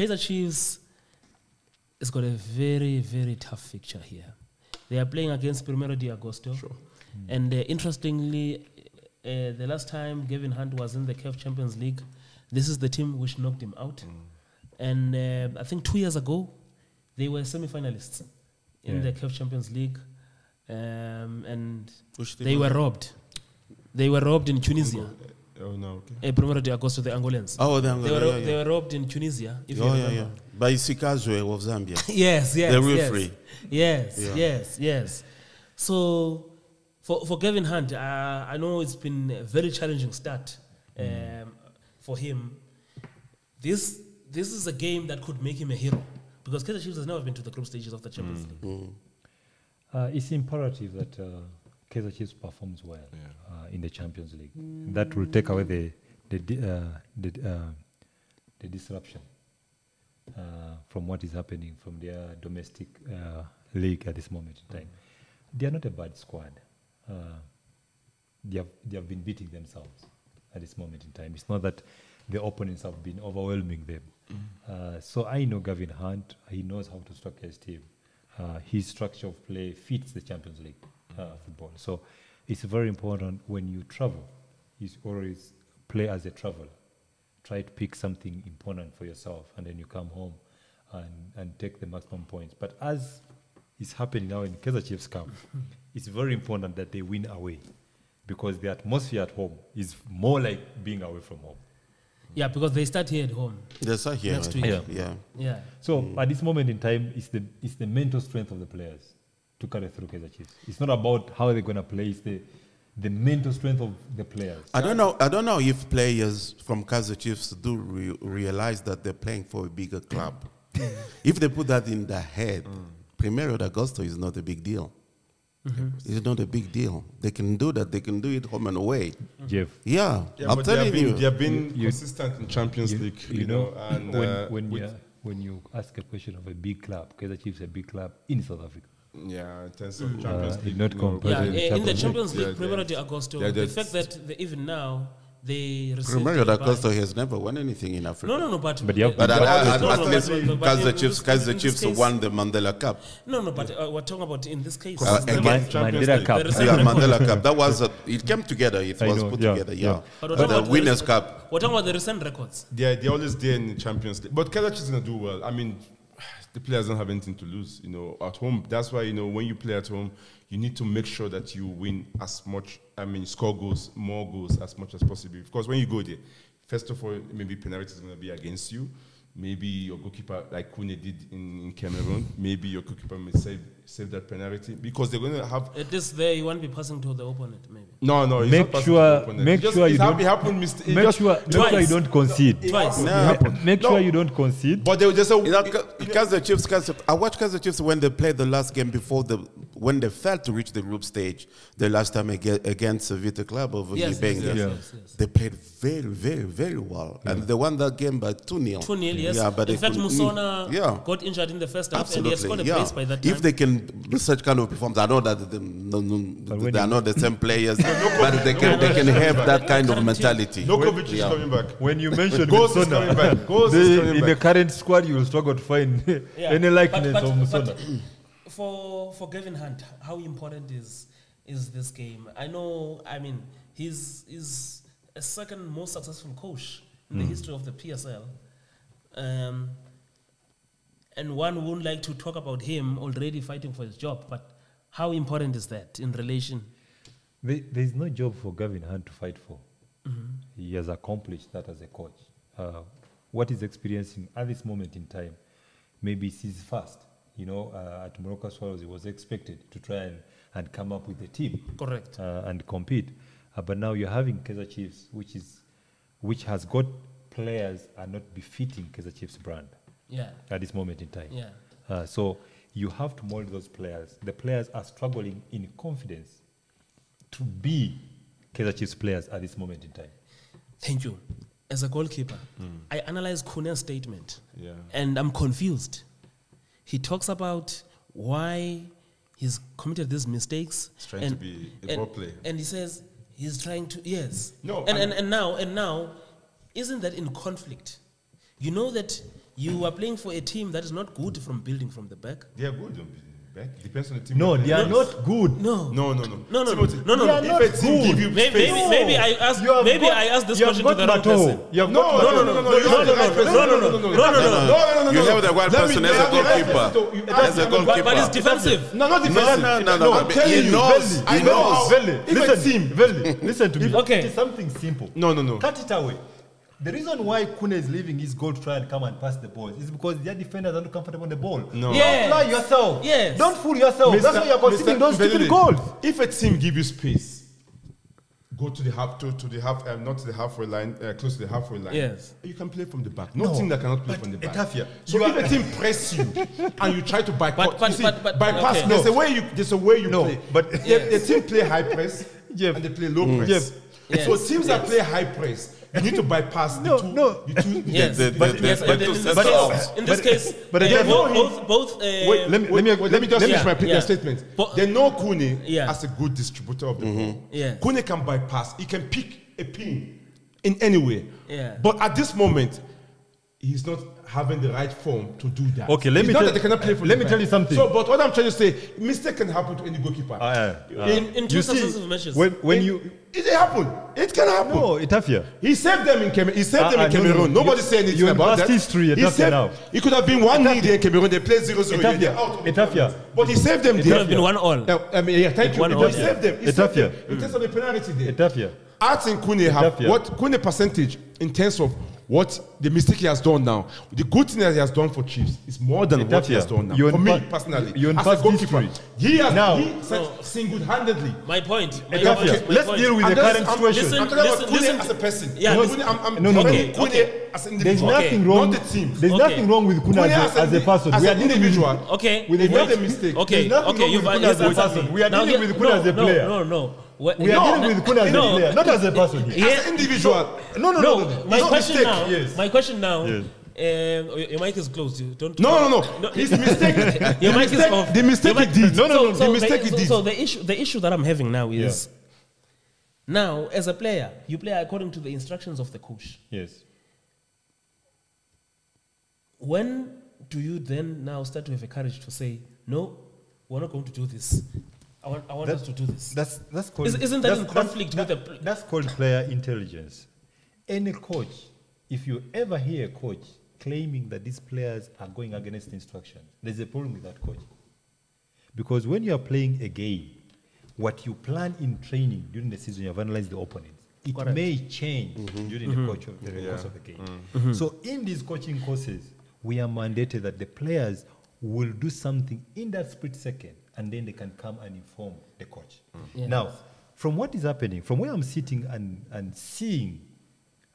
Kaizer Chiefs has got a very, very tough fixture here. They are playing against Primero de Agosto. And uh, interestingly, uh, the last time Gavin Hunt was in the CAF Champions League, this is the team which knocked him out. And uh, I think two years ago, they were semi-finalists in Yeah. the CAF Champions League, um, and they were robbed. They were robbed in Tunisia. Oh no, okay. Uh, Primero de to the Angolans. Oh, the they, were, Angola, ro- yeah, they were robbed in Tunisia. If Oh, you yeah, remember. yeah. By Sikazwe of Zambia. Yes, yes, The yes. free. Yes, Yeah. yes, yes. So for for Gavin Hunt, uh, I know it's been a very challenging start um, for him. This this is a game that could make him a hero because Kaizer Chiefs has never been to the group stages of the Champions League. Uh, it's imperative that uh, Kaizer Chiefs performs well uh, in the Champions League. That will take away the the uh, the, uh, the disruption uh, from what is happening from their domestic uh, league at this moment in time. They are not a bad squad. Uh, they have they have been beating themselves at this moment in time. It's not that the opponents have been overwhelming them. Uh, so I know Gavin Hunt. He knows how to structure his team. Uh, his structure of play fits the Champions League uh, football. So it's very important when you travel. You always play as a traveler. Try to pick something important for yourself, and then you come home and, and take the maximum points. But as is happening now in Kaizer Chiefs camp, it's very important that they win away because the atmosphere at home is more like being away from home. Yeah, because they start here at home. They start here. Next I week. Yeah. Yeah. Yeah. So at this moment in time, it's the it's the mental strength of the players to carry through Kaizer Chiefs. It's not about how they're gonna play. It's the the mental strength of the players. I don't know. I don't know if players from Kaizer Chiefs do re- realize that they're playing for a bigger club. if they put that in their head, Primero de Agosto is not a big deal. It's not a big deal. They can do that. They can do it home and away. Jeff, Yeah, Yeah, I'm but they telling been, you. They have been You- consistent in Champions you, League, you know, and when uh, when with- you when you ask a question of a big club, Kaizer Chiefs is a big club in South Africa. Yeah, in terms of Champions League, not you compared Yeah, to but- in the Champions Champions League. League, Primero de Agosto, yeah, the fact that they, even now they received Primero de Agosto has never won anything in Africa. No, no, no, but But you have- But at, But- at, no, at no, least but- but- but Kaizer in Chiefs, this- Kaizer in this Chiefs case- won the Mandela Cup. No, no, but uh, we're talking about in this case. Uh, the- again- Man- Champions Mandela League. Cup. There is- Yeah, Mandela Cup. That was a, it came together. It I was know, put yeah, together. yeah. Yeah, But we're but talking the about Winners' the- Cup. We're talking about the recent records. they're, they're always there in the Champions League. But Kaizer Chiefs is going to do well. I mean, the players don't have anything to lose, you know, at home. That's why, you know, when you play at home, you need to make sure that you win as much, I mean, score goals, more goals as much as possible. Because when you go there, first of all, maybe penalty is going to be against you. Maybe your goalkeeper, like Khune did in, in Cameroon, maybe your goalkeeper may save, save that penalty because they're going to have At this there, you won't be passing to the opponent, maybe. no, no. It's Make not sure- to the make just, sure you don't- It happened. Mist- Make just- sure, make sure you don't concede. Twice. Ma- Make No. sure you don't concede. But there, there's a You know, Ka- Kaizer Chiefs, Kaizer, I watched Kaizer Chiefs when they played the last game before the when they failed to reach the group stage the last time aga- against Vita Club of Yes, yes, Libenge. yes, yes, yes. They played very, very, very well, and they won that game by two 0 2 0, yes. Yeah, but in fact, Musona yeah. got injured in the first half and he Absolutely, had scored a yeah. brace by that time. If they can do such kind of performance, I know that they, no, no, they are not the same players, but they can they can have that kind of mentality. Nurkovic is Yeah. coming back. When you mentioned Ghost is Musona, coming back. The- is coming in the current squad, you will struggle to find Yeah. any But- likeness but- of Musona. For for Gavin Hunt, how important is is this game? I know. I mean, he's is a second most successful coach in Hmm. the history of the PSL, um, and one wouldn't like to talk about him already fighting for his job. But how important is that in relation? There, there is no job for Gavin Hunt to fight for. Mm-hmm. He has accomplished that as a coach. Uh, what he's experiencing at this moment in time, maybe his first. You know, uh, at Moroka Swallows, he was expected to try and, and come up with a team Correct. uh, and compete. Uh, but now you're having Kaizer Chiefs, which is which has got players are not befitting Kaizer Chiefs brand Yeah. at this moment in time. Yeah. Uh, so you have to mold those players. The players are struggling in confidence to be Kaizer Chiefs players at this moment in time. Thank you. As a goalkeeper, I analyze Khune's statement, Yeah. and I'm confused. He talks about why he's committed these mistakes. He's trying and, to be a and, ball player. And he says he's trying to yes. No, and, I and, mean- and now and now, isn't that in conflict? You know that you are playing for a team that is not good from building from the back. They are good on the back. Depends on the team. No, they are not good. No. No, no, no. No, no, Timothy, no, no, They are no. not If a team good. give you Maybe, space, maybe, maybe I asked. You have Maybe got- I asked this you have question to the got wrong Mato. person. You have No, got no, no, no, no, no, No, you have no, the no, right no, person. no, no, no, no, no, no, no, no. no, no, You no. have the right Let me- person let as a me- let me- goalkeeper. so you- As a ask- goalkeeper. But, but it's defensive. No, not defensive. no, no, no, no. no, I'm but telling he you, knows. I He know. knows. how- Veli, If a listen, team, Veli, listen to me. Okay. Something simple. No, no, no. Cut it away. The reason why Khune is leaving his goal to try and come and pass the balls is because their defenders are not comfortable on the ball. No. Yes. Don't lie yourself. Yes. Don't fool yourself. That's why you're conceding those stupid Velile, goals. If a team give you space, go to the half to, to the half um, not to the halfway line, uh, close to the halfway line. Yes. You can play from the back. No, No, team that cannot play but from the back. Etafia, so you if a team press you and you try to bypass, But- but- you see, but- but- bypass. okay. There's a way you there's a way you No, play. but- the, Yes. the team play high press Jeff. and they play low press. Jeff. Yes. So teams that play high press, you need to bypass No, the two. no. The two Yes, The- the- but the- yes, the but in this case, in this but- case, but uh, again- both, both, both. Uh, Wait, let me, let me, wait, let me just let me- finish my Yeah, yeah. statement. But- they know Khune Yeah. as a good distributor of the ball. Yeah. Khune can bypass. He can pick a pin in any way. Yeah. But at this moment, he's not having the right form to do that. Okay, let It's me not tell- that they cannot play for let me back. tell you something. So, but what I'm trying to say, mistake can happen to any goalkeeper. Uh, uh, In- in two you see, successive matches. When, when It- you. it happen. It can happen. No, Etafia. He saved them in Cameroon. He saved Ah, them ah, in no, no, Cameroon. no. Nobody You- say anything you about invest that. history, he, saved, now. he could have been one nil there in Cameroon. They played 0 0. Etafia, Etafia. But he saved them It there. could have been one all. Uh, I mean, yeah, thank you. He saved them. He Etafia. saved. In terms of the penalty there. Etafia. Arts in Khune have what Khune percentage in terms of what the mistake he has done now. The good thing that he has done for Chiefs is more than what he has done now. You're For me unpa- personally, you're as a unpacked goalkeeper, history. he has Now- he said single-handedly. my point. My Etafia, point. My let's point. deal with I'm the current I'm- situation. listen, I'm talking about listen, Khune listen. as a person. Yeah, No, listen. I'm, I'm No, no, talking no. Khune Okay. as an There's individual. nothing Okay. wrong. Not the team. There's Okay. nothing wrong with Khune Khune as, a, as a person. As we are an dealing individual. Okay. With He a made a mistake. Okay, okay, you've with Khune yes, as a answered We are Now dealing with Khune as a player. No, no, no. We We are dealing with Khune as a no. player, not as a person. here. As an individual. No, no, no, No, no. no. my question mistake. now. Yes. My question now. Yes. Um, your your mic is closed. You don't. No, no, no. His mistake. Your the mic is off. the mistake Your he did. No, no, no, The so mistake the, he did. So the issue, the issue that I'm having now is, now as a player, you play according to the instructions of the coach. Yes. When do you then now start to have a courage to say, no, we're not going to do this. I want, I want That- us to do this. That's that's called. Is- isn't that that's- in conflict that's, with the that- pl- That's called player intelligence. Any coach, if you ever hear a coach claiming that these players are going against instructions, there's a problem with that coach. Because when you are playing a game, what you plan in training during the season, you have analyzed the opponents. It Correct. may change mm-hmm. during the, mm-hmm. coach of, the course of the game. Mm-hmm. So in these coaching courses, we are mandated that the players will do something in that split second, and then they can come and inform the coach. Yeah. Now, from what is happening, from where I'm sitting and, and seeing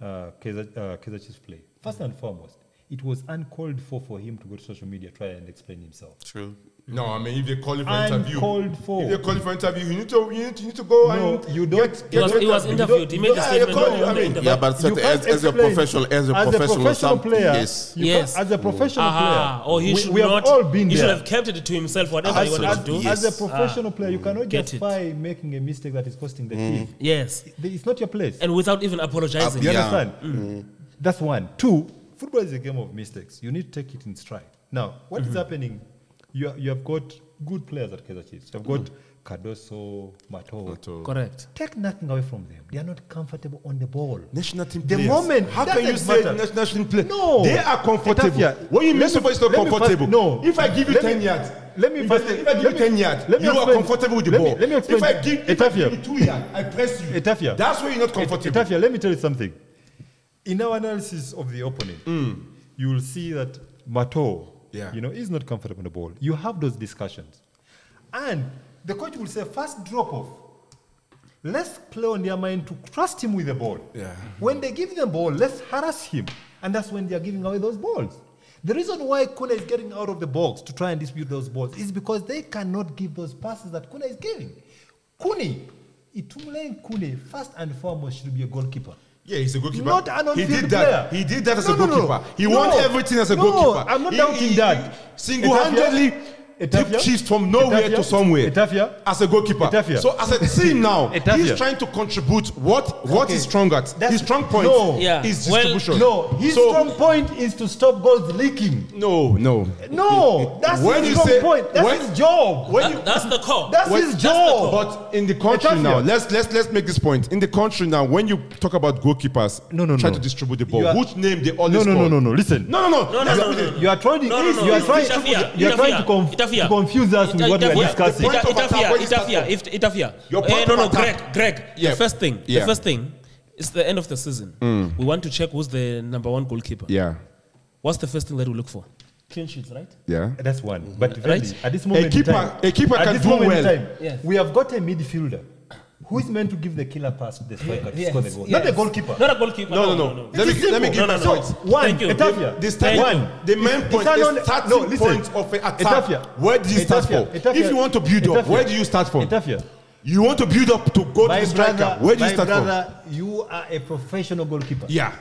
uh, Kaizer, uh, Kaizer Chiefs play, first and foremost, it was uncalled for for him to go to social media try and explain himself. True. No, I mean if they call you for interview, Uncalled for. if they call you for interview, you need to you need to, you need to go No, and you don't- Get, He was, he was you interviewed. He made a yeah, statement. you call on you, I mean. Yeah, but You as, can't as a explain- professional, as a professional, player, yes. Yes. can't- as a professional Aha, player, or he we, should we have not. all been he there. should have kept it to himself, whatever as, he wanted as- to do. as a professional ah, player, you cannot Get it. justify making a mistake that is costing the mm. team. Yes, It's not your place. and without even apologizing. You understand? Mm. That's one. Two, football is a game of mistakes. You need to take it in stride. Now, what is mm-hmm. happening? You, you have got good players at Kaizer Chiefs. You've got Cardoso, Mato. Correct. Take nothing away from them. They are not comfortable on the ball. National team The players. moment- how can you say matter. national team play? No. they are comfortable. Etafia, when you let meet me- somebody is not let first- comfortable, no. If I give you Let ten me- yards, let me if, first- I, if I give you ten yards, let me you are comfortable with the let me- ball. let me explain- if I give, if I give you two yards, I press you. Etafia. That's why you're not comfortable. Etafia, let me tell you something. In our analysis of the opponent, mm. you will see that Mato, Yeah. you know, he's not comfortable on the ball. You have those discussions. And the coach will say, first drop off. Let's play on their mind to trust him with the ball. Yeah. When they give them ball, let's harass him. And that's when they are giving away those balls. The reason why Khune is getting out of the box to try and dispute those balls is because they cannot give those passes that Khune is giving. Khune, Itumeleng Khune, first and foremost, should be a goalkeeper. Yeah, he's a goalkeeper. Not an he on-field did that. player. He did that as No, a no, no. goalkeeper. He No. won everything as a No, goalkeeper. I'm not He- doubting he- that. he Single-handedly Etafia? Chiefs from nowhere Etafia? to somewhere Etafia? as a goalkeeper. Etafia? So as a team now, he's trying to contribute what what Okay. is strong at. That's- his strong point No. Yeah. is Well, distribution. No, his So- strong point is to stop goals leaking. No, no. No, that's When his strong say- point. That's when- his job. When That- you, that's the core. That's When- his that's job. But in the country Etafia. now, let's let's let's make this point. In the country now, when you talk about goalkeepers, No, no, try no. to distribute the ball. You are- Which name they no, always no, no, call? no, no. Listen. no, no, no. No, no, no, put no, it- no. You are trying. No, no, no. You are trying. Etafia. You are trying to, Etafia. Conf- Etafia. to confuse us with what we are Etafia. discussing. point of attack, Etafia, where you start Etafia, if Etafia. Your point eh, no, no, attack. Greg, Greg. Yeah. The first thing, Yeah. the first thing, it's the end of the season. Mm. We want to check who's the number one goalkeeper. Yeah, What's the first thing that we look for? Clean sheets, right? yeah. That's one. But Right? at this moment, a keeper- in time, a keeper at can this do moment in well. time, Yes. we have got a midfielder who is meant to give the killer pass to the striker to Yes, score the goal, yes. not the goalkeeper. Not a goalkeeper. No, no, no. Let me let me give No, you no, no. points. one, Thank you. Etafia. The start, one. the main Is- point is that is starting no, listen. point of an attack. Etafia. Where do you start Etafia. for? Etafia. If you want to build up, Etafia. where do you start from? Etafia. You want to build up to go My to the striker. brother, Where do you my start from? brother, you are a professional goalkeeper. Yeah.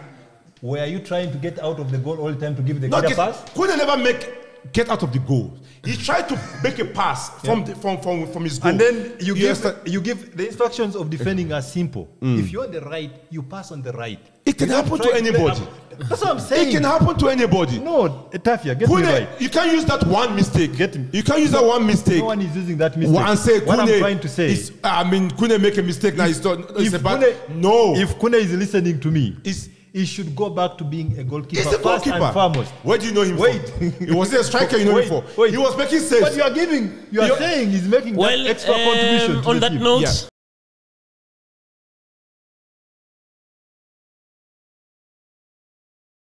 Were you trying to get out of the goal all the time to give the No, killer pass? couldn't never make get out of the goal. He tried to make a pass from the, from, from from his goal. And then you give you give the instructions of defending are simple. Mm. If you're on the right, you pass on the right. It can You happen to anybody. That's what I'm saying. it can happen to anybody. No, Etafia, get me Khune, right. you can't use that one mistake. Get me. You can't use that one mistake. No one is using that mistake. and say what Khune I'm trying to say is, I mean, Khune make a mistake now. It's not. It's if. Khune, no. if Khune is listening to me, It's- he should go back to being a goalkeeper He's a first and foremost. Where do you know him Wait. from? He was a striker you know Wait, him for. wait. He was making saves. But you are giving, you are You're- saying he's making Well, that extra contribution um, to on the that team. note, Yeah.